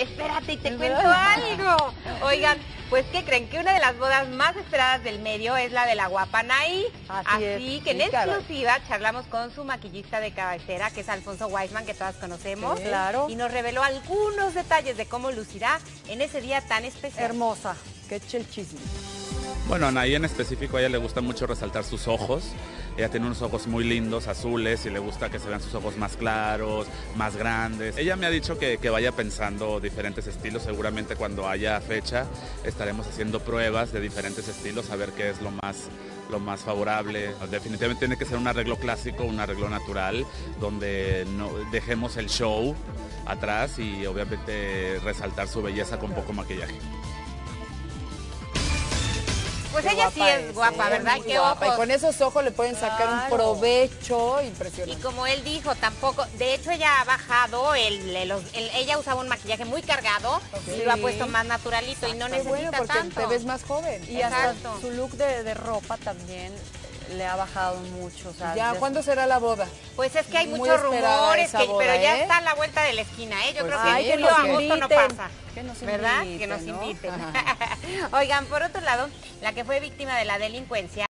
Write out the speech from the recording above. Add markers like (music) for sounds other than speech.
Espérate, y te (laughs) cuento algo. Oigan, pues ¿qué creen? Que una de las bodas más esperadas del medio es la de la guapa Naí. Así Así, es, que en caray. exclusiva charlamos con su maquillista de cabecera, que es Alfonso Weisman, que todas conocemos. Sí, claro. Y nos reveló algunos detalles de cómo lucirá en ese día tan especial. Hermosa. El chisme. Bueno, a Anaí en específico, a ella le gusta mucho resaltar sus ojos. Ella tiene unos ojos muy lindos, azules, y le gusta que se vean sus ojos más claros, más grandes. Ella me ha dicho que, vaya pensando diferentes estilos. Seguramente cuando haya fecha estaremos haciendo pruebas de diferentes estilos a ver qué es lo más, lo más favorable. Definitivamente tiene que ser un arreglo clásico, un arreglo natural, donde dejemos el show atrás y obviamente resaltar su belleza con poco maquillaje. Pues Qué ella sí es guapa, ¿eh? ¿verdad? Muy Qué guapa. ojos. Y con esos ojos le pueden sacar un provecho Y impresionante. como él dijo, tampoco, de hecho ella ha bajado, el, el- ella usaba un maquillaje muy cargado y lo ha puesto más naturalito y no necesita bueno, porque tanto. te ves más joven. Y hasta Exacto. su look de, de ropa también le ha bajado mucho. O sea, Ya, ya- ¿cuándo será la boda? Pues es que hay Muy muchos rumores, esa que- boda, pero ya ¿eh? está a la vuelta de la esquina, ¿eh? Yo Pues creo sí, que que julio, agosto no pasa. Que nos ¿Verdad? inviten, que nos ¿no? inviten. (laughs) Oigan, por otro lado, la que fue víctima de la delincuencia